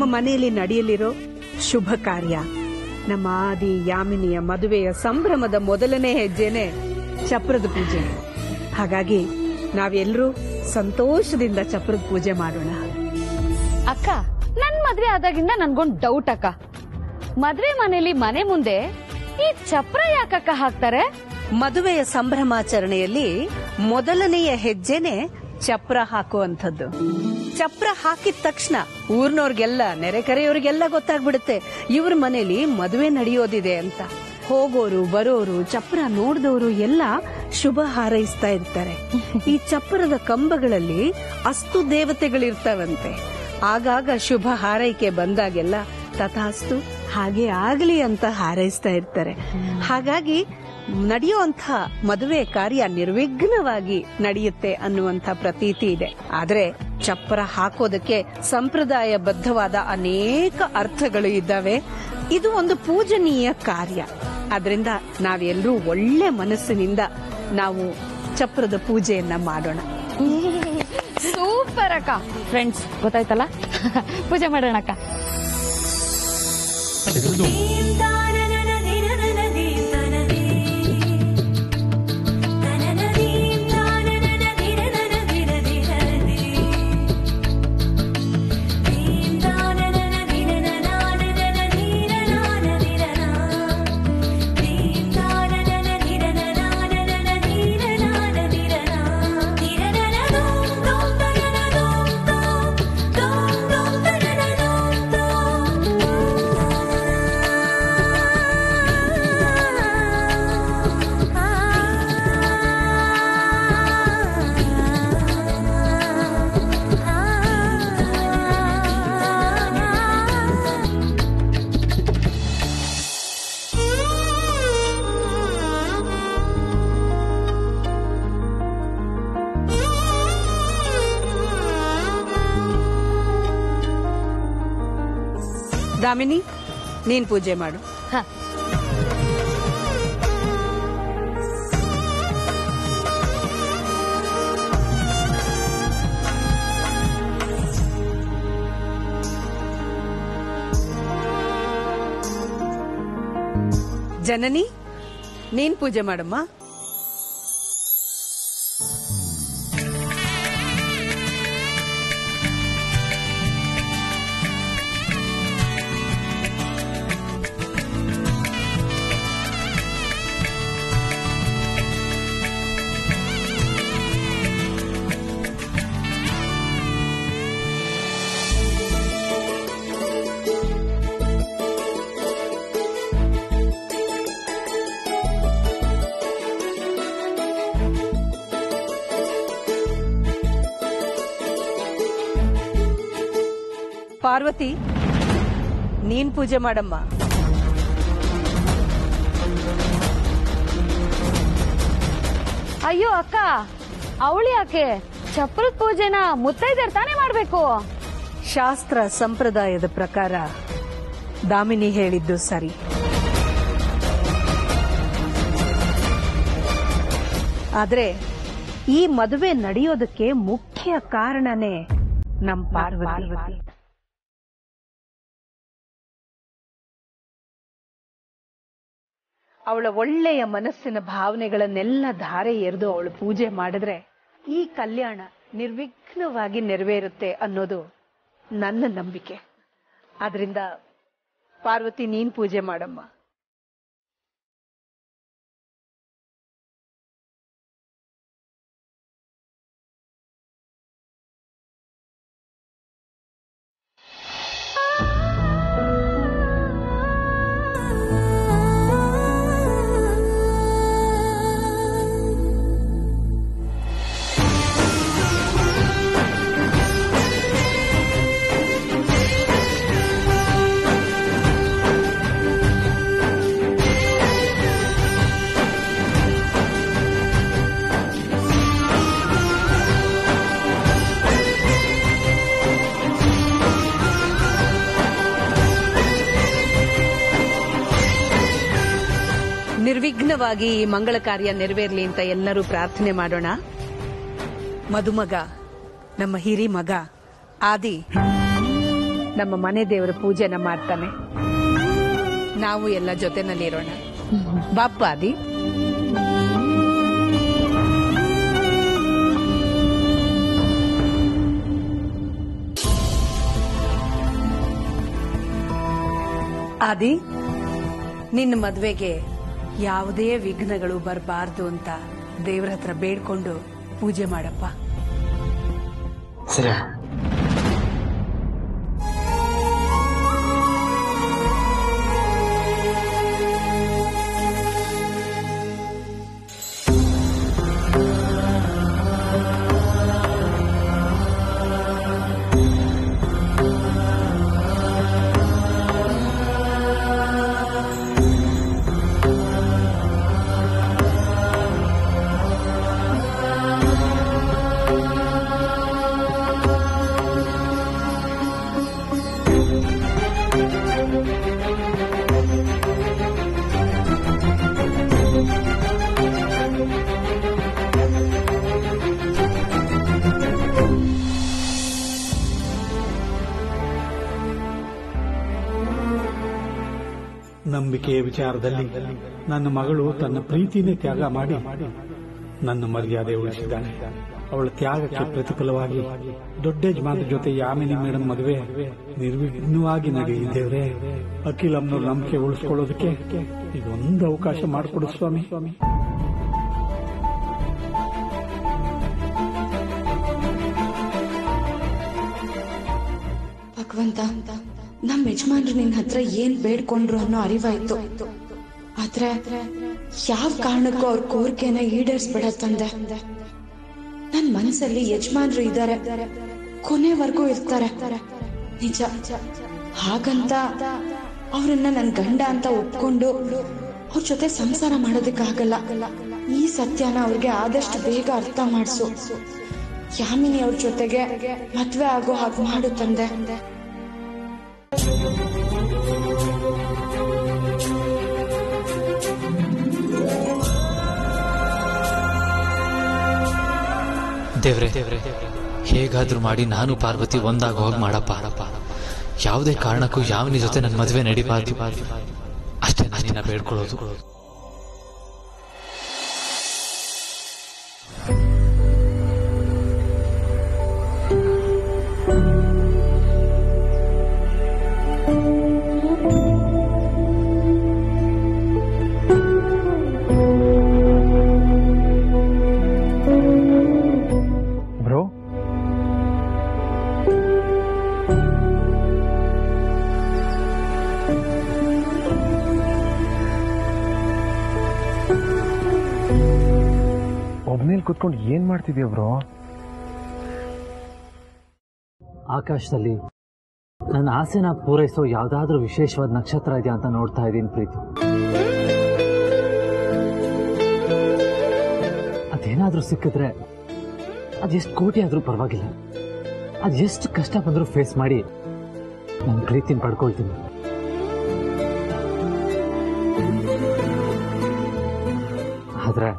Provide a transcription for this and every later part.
ನಮ್ಮ ಮನೆಯಲ್ಲಿ ನಡೆಯಲಿರೋ ಶುಭ ಕಾರ್ಯ. ನಮ್ಮ ಆದಿ ಯಾಮಿನಿಯ ಮದುವೆಯ ಸಂಭ್ರಮದ ಮೊದಲನೇ ಹೆಜ್ಜೆನೆ ಚಪ್ರದ ಪೂಜೆ. ಹಾಗಾಗಿ ನಾವೆಲ್ಲರೂ ಸಂತೋಷದಿಂದ ಚಪ್ರದ ಪೂಜೆ ಮಾಡೋಣ. ಅಕ್ಕ ನನ್ ಮದ್ವೆ ಆದಾಗಿಂದ ನನ್ಗೊಂದ್ ಡೌಟ್ ಅಕ್ಕ. ಮದ್ವೆ ಮನೆಯಲ್ಲಿ ಮನೆ ಮುಂದೆ ಈ ಚಪ್ರ ಯಾಕಕ್ಕ ಹಾಕ್ತಾರೆ? ಮದುವೆಯ ಸಂಭ್ರಮಾಚರಣೆಯಲ್ಲಿ ಮೊದಲನೆಯ ಹೆಜ್ಜೆನೆ ಚಪ್ರ ಹಾಕುವಂಥದ್ದು. ಚಪ್ರ ಹಾಕಿದ ತಕ್ಷಣ ಊರ್ನವ್ರಿಗೆಲ್ಲ ನೆರೆಕರೆಯವ್ರಿಗೆಲ್ಲ ಗೊತ್ತಾಗ್ಬಿಡುತ್ತೆ. ಇವ್ರ ಮನೇಲಿ ಮದುವೆ ನಡೆಯೋದಿದೆ ಅಂತ. ಹೋಗೋರು, ಬರೋರು, ಚಪ್ರ ನೋಡಿದವರು ಎಲ್ಲ ಶುಭ ಹಾರೈಸ್ತಾ ಇರ್ತಾರೆ. ಈ ಚಪ್ರದ ಕಂಬಗಳಲ್ಲಿ ಅಸ್ತು ದೇವತೆಗಳಿರ್ತಾವಂತೆ. ಆಗಾಗ ಶುಭ ಹಾರೈಕೆ ಬಂದಾಗೆಲ್ಲ ತಥಾಸ್ತು ಹಾಗೆ ಆಗ್ಲಿ ಅಂತ ಹಾರೈಸ್ತಾ ಇರ್ತಾರೆ. ಹಾಗಾಗಿ ನಡೆಯುವಂಥ ಮದುವೆ ಕಾರ್ಯ ನಿರ್ವಿಘ್ನವಾಗಿ ನಡೆಯುತ್ತೆ ಅನ್ನುವಂಥ ಪ್ರತೀತಿ ಇದೆ. ಆದರೆ ಚಪ್ಪರ ಹಾಕೋದಕ್ಕೆ ಸಂಪ್ರದಾಯಬದ್ಧವಾದ ಅನೇಕ ಅರ್ಥಗಳು ಇದ್ದಾವೆ. ಇದು ಒಂದು ಪೂಜನೀಯ ಕಾರ್ಯ. ಅದರಿಂದ ನಾವೆಲ್ಲರೂ ಒಳ್ಳೆ ಮನಸ್ಸಿನಿಂದ ನಾವು ಚಪ್ರದ ಪೂಜೆಯನ್ನ ಮಾಡೋಣ. ಸೂಪರ್ ಅಕ್ಕ. ಫ್ರೆಂಡ್ಸ್ ಗೊತ್ತಾಯ್ತಲ್ಲ? ಪೂಜೆ ಮಾಡೋಣ ಅಕ್ಕ ನೀನ್ ಪೂಜೆ ಮಾಡು ಹ. ಜನನಿ ನೀನ್ ಪೂಜೆ ಮಾಡಮ್ಮ ಪಾರ್ವತಿ ನೀನ್ ಪೂಜೆ ಮಾಡಮ್ಮ. ಅಯ್ಯೋ ಅಕ್ಕ ಅವಳಿ ಯಾಕೆ? ಚಪ್ರದ ಪೂಜೆನ ಮುತ್ತೈದರ್ ತಾನೇ ಮಾಡ್ಬೇಕು? ಶಾಸ್ತ್ರ ಸಂಪ್ರದಾಯದ ಪ್ರಕಾರ ದಾಮಿನಿ ಹೇಳಿದ್ದು ಸರಿ. ಆದ್ರೆ ಈ ಮದುವೆ ನಡೆಯೋದಕ್ಕೆ ಮುಖ್ಯ ಕಾರಣನೇ ನಮ್ ಪಾರ್ವತಿ. ಅವಳ ಒಳ್ಳೆಯ ಮನಸ್ಸಿನ ಭಾವನೆಗಳನ್ನೆಲ್ಲ ಧಾರೆ ಎರೆದು ಅವಳು ಪೂಜೆ ಮಾಡಿದ್ರೆ ಈ ಕಲ್ಯಾಣ ನಿರ್ವಿಘ್ನವಾಗಿ ನೆರವೇರುತ್ತೆ ಅನ್ನೋದು ನನ್ನ ನಂಬಿಕೆ. ಆದ್ರಿಂದ ಪಾರ್ವತಿ, ನೀನ್ ಪೂಜೆ ಮಾಡಮ್ಮ. ನಿರ್ವಿಘ್ನವಾಗಿ ಈ ಮಂಗಳ ಕಾರ್ಯ ನೆರವೇರಲಿ ಅಂತ ಎಲ್ಲರೂ ಪ್ರಾರ್ಥನೆ ಮಾಡೋಣ. ಮದುಮಗ, ನಮ್ಮ ಹಿರಿ ಮಗ, ಆದಿ, ನಮ್ಮ ಮನೆ ದೇವರ ಪೂಜೆನ ಮಾಡ್ತಾನೆ. ನಾವು ಎಲ್ಲ ಜೊತೆನಲ್ಲಿರೋಣ. ಬಾಪ್ಪ, ಆದಿ. ಆದಿ, ನಿನ್ನ ಮದ್ವೆಗೆ ಯಾವುದೇ ವಿಘ್ನಗಳು ಬರಬಾರ್ದು ಅಂತ ದೇವ್ರ ಹತ್ರ ಬೇಡ್ಕೊಂಡು ಪೂಜೆ ಮಾಡಪ್ಪ. ನಂಬಿಕೆಯ ವಿಚಾರದಲ್ಲಿ ನನ್ನ ಮಗಳು ತನ್ನ ಪ್ರೀತಿನೇ ತ್ಯಾಗ ಮಾಡಿ ನನ್ನ ಮರ್ಯಾದೆ ಉಳಿಸಿದ್ದಾಳೆ. ಅವಳ ತ್ಯಾಗಕ್ಕೆ ಪ್ರತಿಫಲವಾಗಿ ದೊಡ್ಡ ಯಜಮಾನ ಜೊತೆ ಯಾಮಿನಿ ಮೇಡಮ್ ಮದುವೆ ನಿರ್ವಿಘ್ನವಾಗಿ ನಡೆಯಿದ್ದೇವ್ರೆ ಅಖಿಲಮ್ಮನವ್ರ ನಂಬಿಕೆ ಉಳಿಸ್ಕೊಳ್ಳೋದಕ್ಕೆ ಇದೊಂದು ಅವಕಾಶ ಮಾಡಿಕೊಡು ಸ್ವಾಮಿ ಸ್ವಾಮಿ. ಭಗವಂತ ನಮ್ ಯಜಮಾನ್ರು ನಿನ್ ಹತ್ರ ಏನ್ ಬೇಡ್ಕೊಂಡ್ರು ಅನ್ನೋ ಅರಿವಾಯ್ತು. ಆದ್ರೆ ಯಾವ ಕಾರಣಕ್ಕೂ ಅವ್ರ ಕೋರಿಕೆನ ಈಡೇರಿಸ್ಬೇಡ ತಂದೆ ನನ್ ಮನಸ್ಸಲ್ಲಿ ಯಜಮಾನ್ರು ಇದ್ದಾರೆ ಕೊನೆವರೆಗೂ ಇರ್ತಾರೆ. ನಿಜ. ಹಾಗಂತ ಅವ್ರನ್ನ ನನ್ ಗಂಡ ಅಂತ ಒಪ್ಕೊಂಡು ಅವ್ರ ಜೊತೆ ಸಂಸಾರ ಮಾಡೋದಕ್ಕಾಗಲ್ಲ. ಈ ಸತ್ಯನ ಅವ್ರಿಗೆ ಆದಷ್ಟು ಬೇಗ ಅರ್ಥ ಮಾಡಿಸು. ಯಾಮಿನಿ ಅವ್ರ ಜೊತೆಗೆ ಮದ್ವೆ ಆಗೋ ಹಾಗೆ ಮಾಡು ತಂದೆ. ದೇವ್ರೆ, ಹೇಗಾದ್ರೂ ಮಾಡಿ ನಾನು ಪಾರ್ವತಿ ಒಂದಾಗ ಹೋಗಿ ಮಾಡಪ್ಪ. ಯಾವುದೇ ಕಾರಣಕ್ಕೂ ಯಾವನಿ ಜೊತೆ ನನ್ನ ಮದುವೆ ನಡಿಬಾರ್ದು. ಅಷ್ಟೇ ನಾನು ಬೇಡ್ಕೊಳ್ಳೋದು. ಒಬ್ನೇಲಿ ಕುತ್ಕೊಂಡು ಏನ್ ಮಾಡ್ತಿದ್ಯಾ ಬ್ರೋ? ಆಕಾಶದಲ್ಲಿ ನನ್ನ ಆಸೆನ ಪೂರೈಸೋ ಯಾವ್ದಾದ್ರೂ ವಿಶೇಷವಾದ ನಕ್ಷತ್ರ ಇದೆಯಾ ಅಂತ ನೋಡ್ತಾ ಇದ್ದೀನಿ ಪ್ರೀತಿ. ಅದೇನಾದ್ರೂ ಸಿಕ್ಕಿದ್ರೆ ಅದೆಷ್ಟು ಕೋಟಿ ಆದ್ರೂ ಪರವಾಗಿಲ್ಲ. ಅದೆಷ್ಟು ಕಷ್ಟ ಬಂದ್ರೂ ಫೇಸ್ ಮಾಡಿ ನನ್ನ ಪ್ರೀತಿನ ಪಡ್ಕೊಳ್ತೀನಿ. ಆದ್ರೆ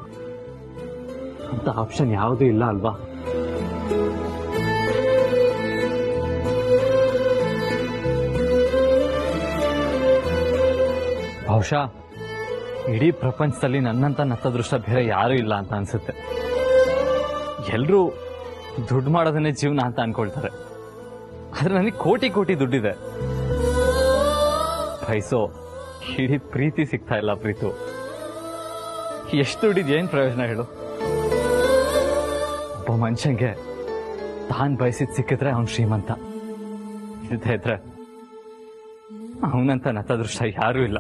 ಅಂತ ಆಪ್ಷನ್ ಯಾವುದೂ ಇಲ್ಲ ಅಲ್ವಾ? ಬಹುಶಃ ಇಡೀ ಪ್ರಪಂಚದಲ್ಲಿ ನನ್ನಂತ ನತ್ತದೃಷ್ಟ ಬೇರೆ ಯಾರೂ ಇಲ್ಲ ಅಂತ ಅನ್ಸುತ್ತೆ. ಎಲ್ರೂ ದುಡ್ಡು ಮಾಡೋದನ್ನೇ ಜೀವನ ಅಂತ ಅನ್ಕೊಳ್ತಾರೆ. ಆದ್ರೆ ನನಗೆ ಕೋಟಿ ಕೋಟಿ ದುಡ್ಡಿದೆ. ಕೈಸೋ, ಇಡೀ ಪ್ರೀತಿ ಸಿಗ್ತಾ ಇಲ್ಲ ಪ್ರೀತು. ಎಷ್ಟು ದುಡ್ಡಿದ್ ಪ್ರಯೋಜನ ಹೇಳು? ಒಬ್ಬ ಮನುಷ್ಯಂಗೆ ತಾನು ಬಯಸಿದ್ ಸಿಕ್ಕಿದ್ರೆ ಅವನ್ ಶ್ರೀಮಂತ. ಇದೇ ಇದ್ರೆ ಅವನಂತ ನತದೃಷ್ಟ ಯಾರೂ ಇಲ್ಲ.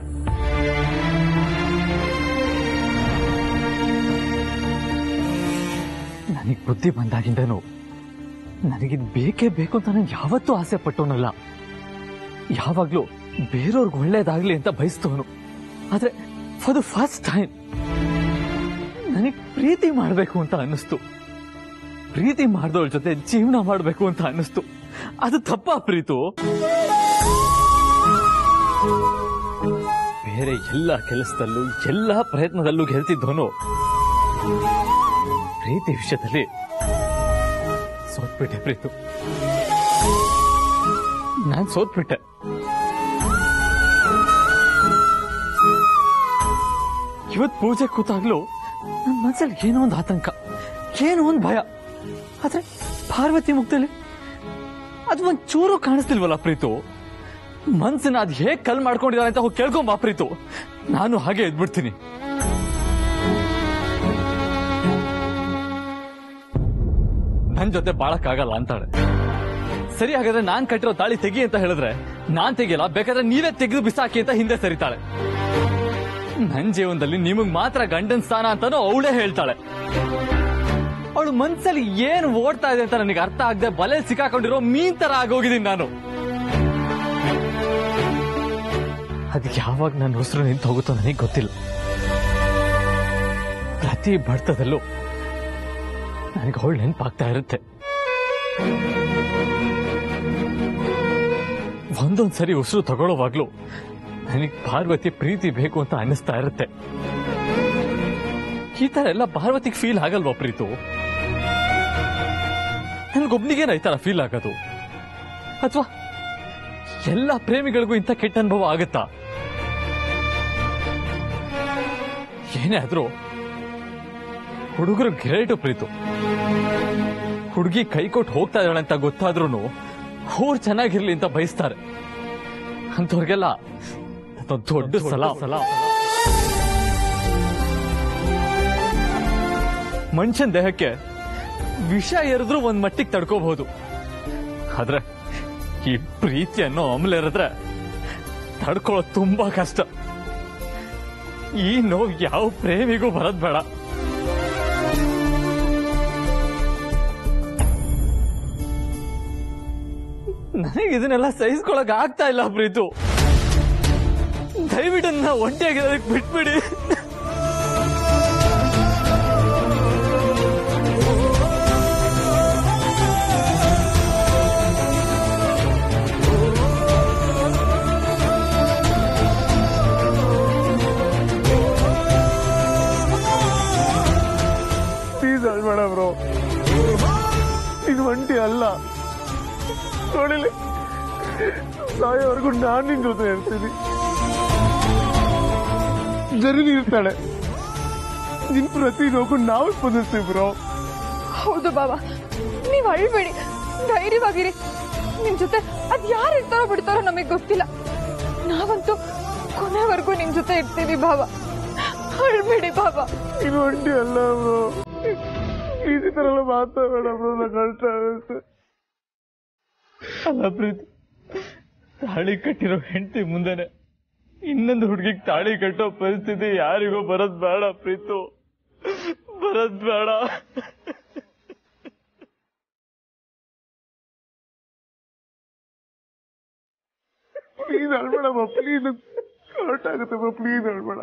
ನನಗ್ ಬುದ್ಧಿ ಬಂದಾಗಿಂದನು ನನಗಿದ್ ಬೇಕೇ ಬೇಕು ಅಂತ ನಾನು ಯಾವತ್ತೂ ಆಸೆ ಪಟ್ಟವನಲ್ಲ ಯಾವಾಗ್ಲೂ ಬೇರೆಯವ್ರಿಗೆ ಒಳ್ಳೇದಾಗ್ಲಿ ಅಂತ ಬಯಸ್ತವನು. ಆದ್ರೆ ಫಾರ್ ದ ಫಸ್ಟ್ ಟೈಮ್ ನನಗ್ ಪ್ರೀತಿ ಮಾಡ್ಬೇಕು ಅಂತ ಅನ್ನಿಸ್ತು. ಪ್ರೀತಿ ಮಾಡ್ದವಳ ಜೊತೆ ಜೀವನ ಮಾಡಬೇಕು ಅಂತ ಅನ್ನಿಸ್ತು. ಅದು ತಪ್ಪ ಪ್ರೀತು? ಬೇರೆ ಎಲ್ಲ ಕೆಲಸದಲ್ಲೂ, ಎಲ್ಲ ಪ್ರಯತ್ನದಲ್ಲೂ ಗೆಲ್ತಿದ್ದವನು ಪ್ರೀತಿ ವಿಷಯದಲ್ಲಿ ಸೋತ್ಬಿಟ್ಟೆ ಪ್ರೀತು. ನಾನ್ ಸೋತ್ಬಿಟ್ಟೆ. ಇವತ್ ಪೂಜೆ ಕೂತಾಗ್ಲೂ ನನ್ನ ಮನ್ಸಲ್ಲಿ ಏನೋ ಒಂದು ಆತಂಕ, ಏನೋ ಒಂದು ಭಯ. ಆದ್ರೆ ಪಾರ್ವತಿ ಮುಖದಲ್ಲಿ ಅದು ಒಂದ್ ಚೂರು ಕಾಣಿಸ್ತಿಲ್ವಲ್ಲ ಪ್ರೀತು? ಮನ್ಸನ್ನ ಅದ್ ಹೇಗ್ ಕಲ್ ಮಾಡ್ಕೊಂಡಿದ್ದಾರೆ ಅಂತ ಹೋಗಿ ಕೇಳ್ಕೊಂಬ ಪ್ರೀತು. ನಾನು ಹಾಗೆ ಎದ್ಬಿಡ್ತೀನಿ. ನನ್ ಜೊತೆ ಬಾಳಕ್ಕಾಗಲ್ಲ ಅಂತಾಳೆ. ಸರಿ, ಹಾಗಾದ್ರೆ ನಾನ್ ಕಟ್ಟಿರೋ ತಾಳಿ ತೆಗಿ ಅಂತ ಹೇಳಿದ್ರೆ ನಾನ್ ತೆಗಿಯಲ್ಲ, ಬೇಕಾದ್ರೆ ನೀವೇ ತೆಗೆದು ಬಿಸಾಕಿ ಅಂತ ಹಿಂದೆ ಸರಿತಾಳೆ. ನನ್ ಜೀವನದಲ್ಲಿ ನಿಮಗ್ ಮಾತ್ರ ಗಂಡನ್ ಸ್ಥಾನ ಅಂತಾನು ಅವಳೇ ಹೇಳ್ತಾಳೆ. ಅವಳು ಮನ್ಸಲ್ಲಿ ಏನ್ ಓಡ್ತಾ ಇದೆ ಅಂತ ನನಗೆ ಅರ್ಥ ಆಗದೆ ಬಲೆ ಸಿಕ್ಕಾಕೊಂಡಿರೋ ಮೀನ್ ತರ ಆಗೋಗಿದ್ದೀನಿ ನಾನು. ಅದ್ ಯಾವಾಗ ನನ್ನ ಉಸಿರು ನಿಂತು ಹೋಗುತ್ತೋ ನನಗೆ ಗೊತ್ತಿಲ್ಲ. ಪ್ರತಿ ಬಡ್ತದಲ್ಲೂ ನನಗೆ ಅವಳು ನೆನಪಾಗ್ತಾ ಇರುತ್ತೆ. ಒಂದೊಂದ್ ಸರಿ ಉಸಿರು ತಗೊಳ್ಳೋವಾಗ್ಲೂ ನನಗೆ ಪಾರ್ವತಿ ಪ್ರೀತಿ ಬೇಕು ಅಂತ ಅನ್ನಿಸ್ತಾ ಇರುತ್ತೆ. ಈ ತರ ಎಲ್ಲ ಪಾರ್ವತಿಗೆ ಫೀಲ್ ಆಗಲ್ವಾ ಪ್ರೀತು? ನನ್ಗೊಬ್ನಿಗೇನ ಈ ಫೀಲ್ ಆಗೋದು? ಅಥವಾ ಎಲ್ಲ ಪ್ರೇಮಿಗಳಿಗೂ ಇಂಥ ಕೆಟ್ಟ ಅನುಭವ ಆಗುತ್ತಾ? ಏನೇ ಆದ್ರೂ ಹುಡುಗರು ಗ್ರೇಟು ಪ್ರೀತು. ಹುಡುಗಿ ಕೈ ಕೊಟ್ಟು ಹೋಗ್ತಾ ಇದ್ದಾಳೆ ಅಂತ ಗೊತ್ತಾದ್ರೂ ಅವ್ರು ಚೆನ್ನಾಗಿರ್ಲಿ ಅಂತ ಬಯಸ್ತಾರೆ. ಅಂತವ್ರಿಗೆಲ್ಲ ಅದೊಂದ್ ದೊಡ್ಡ ಸಲ. ಸಲ. ಮನುಷ್ಯನ್ ದೇಹಕ್ಕೆ ವಿಷ ಎರೆದ್ರು ಒಂದ್ ಮಟ್ಟಿಗೆ ತಡ್ಕೋಬಹುದು. ಆದ್ರೆ ಈ ಪ್ರೀತಿ ಅನ್ನೋ ಅಮಲ ಇರದ್ರೆ ತಡ್ಕೊಳ್ಳೋದು ತುಂಬಾ ಕಷ್ಟ. ಈ ನೋವು ಯಾವ ಪ್ರೇಮಿಗೂ ಬರೋದ್ ಬೇಡ. ನನಗೆ ಇದನ್ನೆಲ್ಲ ಸಹಿಸ್ಕೊಳಕ್ ಆಗ್ತಾ ಇಲ್ಲ ಪ್ರೀತು. ದಯವಿಟ್ಟು ನನ್ನ ಒಂಟಿಯಾಗಿರೋದಕ್ಕೆ ಬಿಟ್ಬಿಡಿ. ಪ್ಲೀಸ್ ಅಳ್ಬೇಡ ಬ್ರೋ ಇದು ಒಂಟಿ ಅಲ್ಲ. ನೋಡಿಲಿ ಸಾಯೋವರೆಗೂ ನಾನು ನಿನ್ ಜೊತೆ ಇರ್ತೀನಿ. ಜರಿ ಇರ್ತಾಳೆ ನಿನ್ ಪ್ರತಿ ನೋವು ನಾವು ಸ್ಪಂದಿಸ್ತೀವಿ ಬ್ರೋ ಹೌದು ಬಾಬಾ. ನೀವ್ ಅಳ್ಬೇಡಿ. ಧೈರ್ಯವಾಗಿರಿ. ನಿಮ್ ಜೊತೆ ಅದ್ ಯಾರು ಇರ್ತಾರೋ ಬಿಡ್ತಾರೋ ನಮಗ್ ಗೊತ್ತಿಲ್ಲ. ನಾವಂತೂ ಕೊನೆವರೆಗೂ ನಿಮ್ ಜೊತೆ ಇರ್ತೀವಿ ಬಾಬಾ. ಅಳ್ಬೇಡಿ ಬಾಬಾ. ಇದು ಒಂಟಿ ಅಲ್ಲ ಬ್ರೋ ಈ ತರ ಎಲ್ಲ ಮಾತಾಡಬೇಡ ಬ್ರೋ ಕಷ್ಟ ಅಲ್ಲ ಪ್ರೀತಿ, ತಾಳಿ ಕಟ್ಟಿರೋ ಹೆಂಡತಿ ಮುಂದೆನೆ ಇನ್ನೊಂದು ಹುಡುಗಿಗೆ ತಾಳಿ ಕಟ್ಟೋ ಪರಿಸ್ಥಿತಿ ಯಾರಿಗೂ ಬರೋದ್ ಬೇಡ ಪ್ರೀತು. ಬರೋದ್ ಬೇಡ. ಪ್ಲೀಸ್ ಅಳ್ಬೇಡ ಪ್ಲೀಸ್ ಕರೆಕ್ಟ್ ಆಗುತ್ತೆ ಬ್ರೋ ಪ್ಲೀಸ್ ಅಳ್ಬೇಡ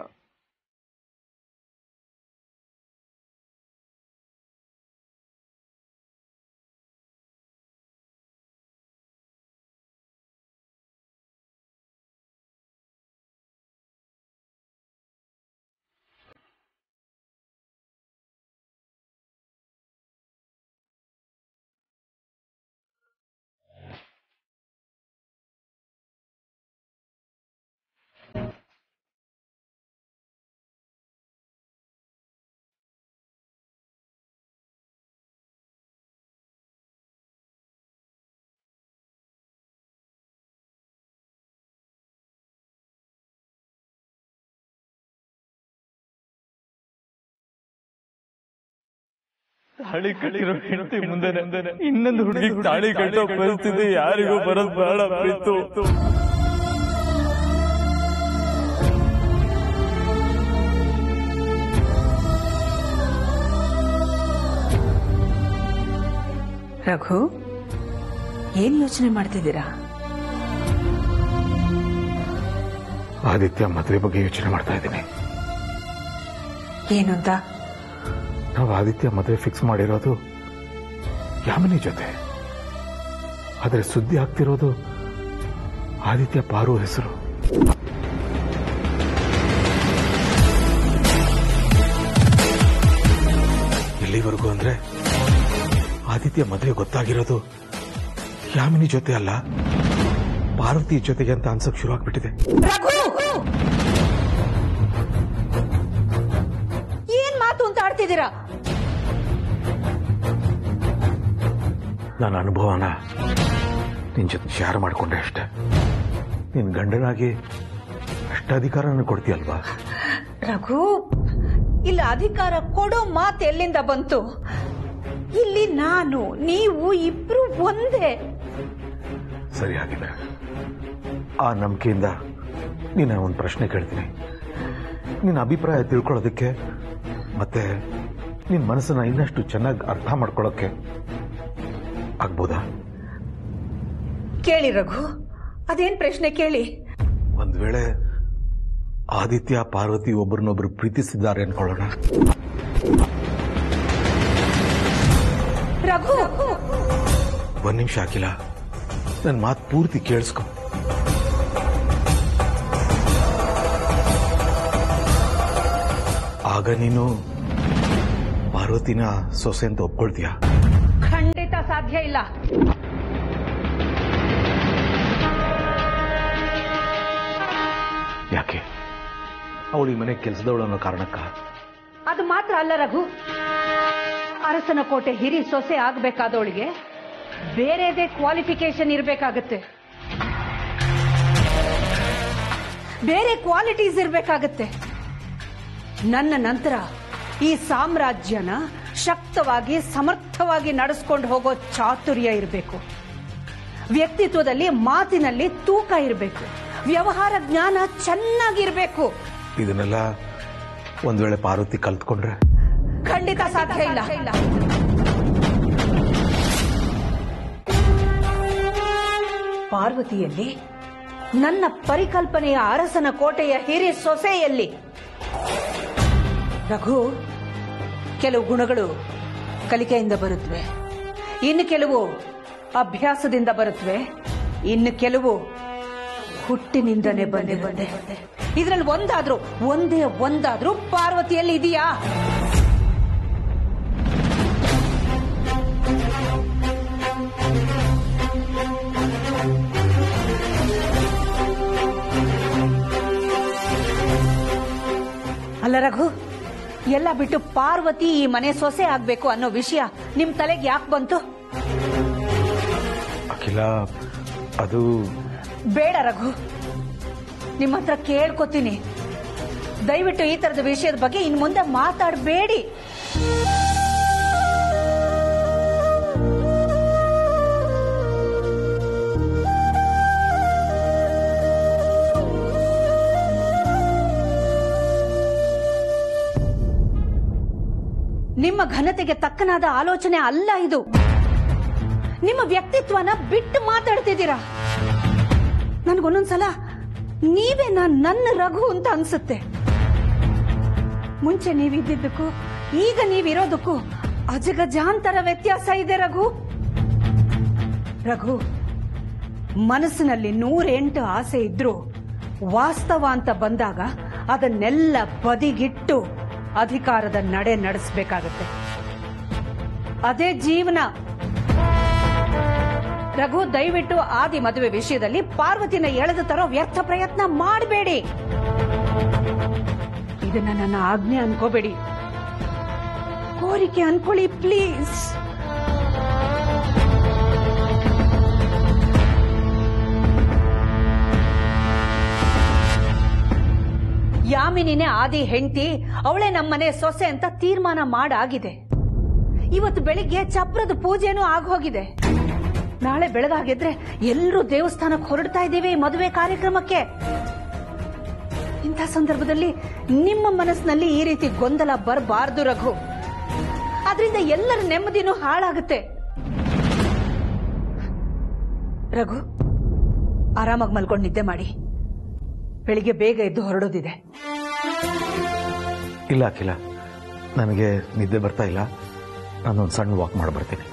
ತಾಳಿ ಕಳಿರೋ ಹೆಂಡತಿ ಮುಂದೆ ಇನ್ನೊಂದು ಹುಡುಗಿ ತಾಳಿ ಕಟ್ಟೋ ಪರಿಸ್ಥಿತಿ ಯಾರಿಗೂ ಬರೋದ್ ಬೇಡ ಬಿತ್ತು ರಘು ಏನ್ ಯೋಚನೆ ಮಾಡ್ತಿದ್ದೀರಾ? ಆದಿತ್ಯ ಮದುವೆ ಬಗ್ಗೆ ಯೋಚನೆ ಮಾಡ್ತಾ ಇದ್ದೀನಿ. ಏನು ಅಂತ? ನಾವು ಆದಿತ್ಯ ಮದುವೆ ಫಿಕ್ಸ್ ಮಾಡಿರೋದು ಯಾಮಿನಿ ಜೊತೆ. ಆದರೆ ಸುದ್ದಿ ಆಗ್ತಿರೋದು ಆದಿತ್ಯ ಪಾರು ಹೆಸರು. ಎಲ್ಲಿವರೆಗೂ ಅಂದ್ರೆ ಆದಿತ್ಯ ಮದುವೆ ಗೊತ್ತಾಗಿರೋದು ಯಾಮಿನಿ ಜೊತೆ ಅಲ್ಲ, ಪಾರ್ವತಿ ಜೊತೆಗೆ ಅಂತ ಅನ್ಸಕ್ ಶುರು ಆಗ್ಬಿಟ್ಟಿದೆ. ಏನ್ ಮಾತು ಅಂತ ಆಡ್ತಿದ್ದೀರಾ? ನನ್ನ ಅನುಭವನ ನಿನ್ ಜೊತೆ ಶೇರ್ ಮಾಡಿಕೊಂಡೆ ಅಷ್ಟೆ. ನಿನ್ ಗಂಡನಾಗಿ ಅಷ್ಟಾಧಿಕಾರ ಕೊಡ್ತೀಯಲ್ವಾ? ರಘು ಇಲ್ಲ ಅಧಿಕಾರ ಕೊಡೋ ಮಾತು ಎಲ್ಲಿಂದ ಬಂತು? ಇಲ್ಲಿ ನಾನು ನೀವು ಇಬ್ರು ಒಂದೇ. ಸರಿ ಆಗಿದೆ ಆ ನಂಬಿಕೆಯಿಂದ ನೀನು ಒಂದು ಪ್ರಶ್ನೆ ಕೇಳ್ತೀನಿ. ನಿನ್ನ ಅಭಿಪ್ರಾಯ ತಿಳ್ಕೊಳ್ಳೋದಕ್ಕೆ ಮತ್ತೆ ನಿನ್ನ ಮನಸ್ಸನ್ನ ಇನ್ನಷ್ಟು ಚೆನ್ನಾಗಿ ಅರ್ಥ ಮಾಡ್ಕೊಳ್ಳೋಕ್ಕೆ ಆಗ್ಬೋದಾ ಕೇಳಿ ರಘು ಅದೇನ್ ಪ್ರಶ್ನೆ ಕೇಳಿ? ಒಂದ್ ವೇಳೆ ಆದಿತ್ಯ ಪಾರ್ವತಿ ಒಬ್ಬರನ್ನೊಬ್ರು ಪ್ರೀತಿಸಿದ್ದಾರೆ ಅನ್ಕೊಳ್ಳೋಣ. ರಘು! ಒಂದ್ ನಿಮಿಷ ಹಾಕಿಲ್ಲ ನನ್ನ ಮಾತು ಪೂರ್ತಿ ಕೇಳಿಸ್ಕೊ. ಆಗ ನೀನು ಪಾರ್ವತಿನ ಸೊಸೆ ಅಂತ ಒಪ್ಕೊಳ್ತೀಯಾ? ಸಾಧ್ಯ ಇಲ್ಲ. ಯಾಕೆ? ಅವಳು ಈ ಮನೆ ಕೆಲಸದವಳು ಅನ್ನೋ ಕಾರಣಕ್ಕ? ಅದು ಮಾತ್ರ ಅಲ್ಲ ರಘು. ಅರಸನ ಕೋಟೆ ಹಿರಿ ಸೊಸೆ ಆಗ್ಬೇಕಾದವಳಿಗೆ ಬೇರೆದೇ ಕ್ವಾಲಿಫಿಕೇಶನ್ ಇರಬೇಕಾಗತ್ತೆ. ಬೇರೆ ಕ್ವಾಲಿಟೀಸ್ ಇರಬೇಕಾಗತ್ತೆ. ನನ್ನ ನಂತರ ಈ ಸಾಮ್ರಾಜ್ಯನ ಶಕ್ತವಾಗಿ ಸಮರ್ಥವಾಗಿ ನಡೆಸ್ಕೊಂಡು ಹೋಗೋ ಚಾತುರ್ಯ ಇರಬೇಕು. ವ್ಯಕ್ತಿತ್ವದಲ್ಲಿ ಮಾತಿನಲ್ಲಿ ತೂಕ ಇರಬೇಕು. ವ್ಯವಹಾರ ಜ್ಞಾನ ಚೆನ್ನಾಗಿರ್ಬೇಕು ಇದನ್ನೆಲ್ಲ ಒಂದ್ ವೇಳೆ ಪಾರ್ವತಿ ಕಲ್ತ್ಕೊಂಡ್ರೆ? ಖಂಡಿತ ಸಾಧ್ಯ ಇಲ್ಲ. ಪಾರ್ವತಿಯಲ್ಲಿ ನನ್ನ ಪರಿಕಲ್ಪನೆಯ ಅರಸನ ಕೋಟೆಯ ಹಿರಿ ಸೊಸೆಯಲ್ಲಿ ರಘು ಕೆಲವು ಗುಣಗಳು ಕಲಿಕೆಯಿಂದ ಬರುತ್ತವೆ. ಇನ್ನು ಕೆಲವು ಅಭ್ಯಾಸದಿಂದ ಬರುತ್ತವೆ. ಇನ್ನು ಕೆಲವು ಹುಟ್ಟಿನಿಂದನೇ ಬಂದೆ ಬಂದೆ ಇದರಲ್ಲಿ ಒಂದಾದ್ರೂ, ಒಂದೇ ಒಂದಾದ್ರೂ ಪಾರ್ವತಿಯಲ್ಲಿ ಇದೆಯಾ? ಎಲ್ಲ ಬಿಟ್ಟು ಪಾರ್ವತಿ ಈ ಮನೆ ಸೊಸೆ ಆಗ್ಬೇಕು ಅನ್ನೋ ವಿಷಯ ನಿಮ್ ತಲೆಗೆ ಯಾಕೆ ಬಂತು? ಅಖಿಲ ಅದು ಬೇಡ ರಘು. ನಿಮ್ಮ ಹತ್ರ ಕೇಳ್ಕೊತೀನಿ. ದಯವಿಟ್ಟು ಈ ತರದ ವಿಷಯದ ಬಗ್ಗೆ ಇನ್ ಮುಂದೆ ಮಾತಾಡಬೇಡಿ. ನಿಮ್ಮ ಘನತೆಗೆ ತಕ್ಕನಾದ ಆಲೋಚನೆ ಅಲ್ಲ ಇದು. ನಿಮ್ಮ ವ್ಯಕ್ತಿತ್ವನ ಬಿಟ್ಟು ಮಾತಾಡ್ತಿದ್ದೀರಾ? ನನ್ಗೊಂದೊಂದ್ಸಲ ನೀವೇ ನಾನ್ ನನ್ನ ರಘು ಅಂತ ಅನ್ಸುತ್ತೆ. ಮುಂಚೆ ನೀವಿದ್ದಿದ್ದಕ್ಕೂ, ಈಗ ನೀವಿರೋದಕ್ಕೂ ಅಜಗಜಾಂತರ ವ್ಯತ್ಯಾಸ ಇದೆ ರಘು. ರಘು, ಮನಸ್ಸಿನಲ್ಲಿ ನೂರೆಂಟು ಆಸೆ ಇದ್ರೂ ವಾಸ್ತವ ಅಂತ ಬಂದಾಗ ಅದನ್ನೆಲ್ಲ ಬದಿಗಿಟ್ಟು ಅಧಿಕಾರದ ನಡೆ ನಡೆಸಬೇಕಾಗುತ್ತೆ. ಅದೇ ಜೀವನ. ರಘು, ದಯವಿಟ್ಟು ಆದಿ ಮದುವೆ ವಿಷಯದಲ್ಲಿ ಪಾರ್ವತಿನ ಎಳೆದು ತರೋ ವ್ಯರ್ಥ ಪ್ರಯತ್ನ ಮಾಡಬೇಡಿ. ಇದನ್ನ ನನ್ನ ಆಜ್ಞೆ ಅನ್ಕೋಬೇಡಿ. ಕೋರಿಕೆ ಅನ್ಕೊಳ್ಳಿ, ಪ್ಲೀಸ್. ಯಾಮಿನಿನೇ ಆದಿ ಹೆಂಡತಿ, ಅವಳೇ ನಮ್ಮನೆ ಸೊಸೆ ಅಂತ ತೀರ್ಮಾನ ಮಾಡಾಗಿದೆ. ಇವತ್ತು ಬೆಳಿಗ್ಗೆ ಚಪ್ರದ ಪೂಜೆನೂ ಆಗೋಗಿದೆ ನಾಳೆ ಬೆಳಗಾಗಿದ್ರೆ ಎಲ್ಲರೂ ದೇವಸ್ಥಾನಕ್ಕೆ ಹೊರಡ್ತಾ ಇದ್ದೀವಿ ಮದುವೆ ಕಾರ್ಯಕ್ರಮಕ್ಕೆ. ಇಂಥ ಸಂದರ್ಭದಲ್ಲಿ ನಿಮ್ಮ ಮನಸ್ಸಿನಲ್ಲಿ ಈ ರೀತಿ ಗೊಂದಲ ಬರಬಾರ್ದು, ರಘು. ಅದರಿಂದ ಎಲ್ಲರ ನೆಮ್ಮದಿನೂ ಹಾಳಾಗುತ್ತೆ. ರಘು, ಆರಾಮಾಗಿ ಮಲ್ಕೊಂಡು ನಿದ್ದೆ ಮಾಡಿ. ಬೆಳಿಗ್ಗೆ ಬೇಗ ಎದ್ದು ಹೊರಡೋದಿದೆ. ಇಲ್ಲ ಅಖಿಲ, ನನಗೆ ನಿದ್ದೆ ಬರ್ತಾ ಇಲ್ಲ. ನಾನೊಂದು ಸಣ್ಣ ವಾಕ್ ಮಾಡಿ ಬರ್ತೀನಿ